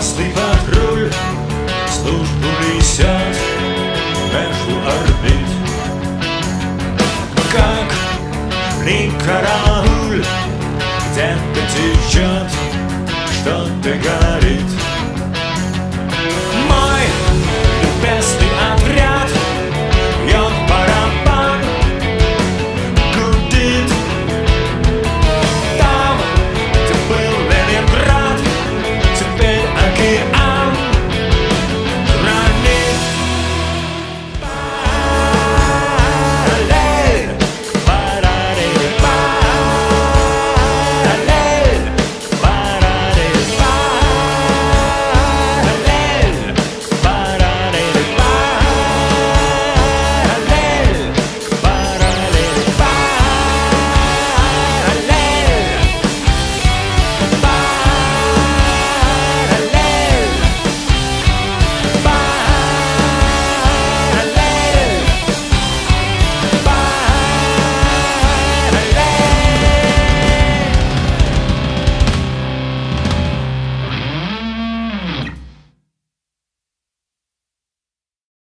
Звездный патруль службу несет между орбит Как ни карауль где-то течет, что-то горит.